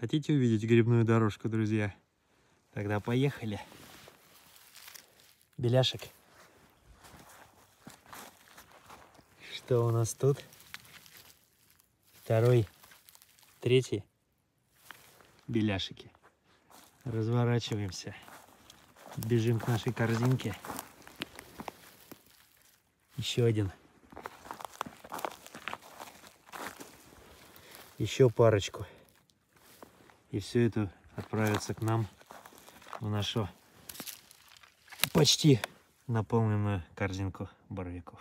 Хотите увидеть грибную дорожку, друзья? Тогда поехали. Беляшек. Что у нас тут? Второй, третий. Беляшики. Разворачиваемся. Бежим к нашей корзинке. Еще один. Еще парочку. И все это отправится к нам в нашу почти наполненную корзинку боровиков.